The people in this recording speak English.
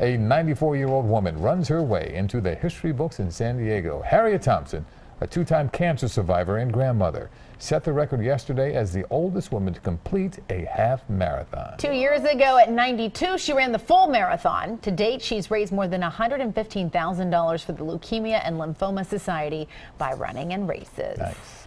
A 94 year old woman runs her way into the history books in San Diego. Harriette Thompson, a two time cancer survivor and grandmother, set the record yesterday as the oldest woman to complete a half marathon. Two years ago at 92, she ran the full marathon. To date, she's raised more than $115,000 for the Leukemia and Lymphoma Society by running in races. Nice.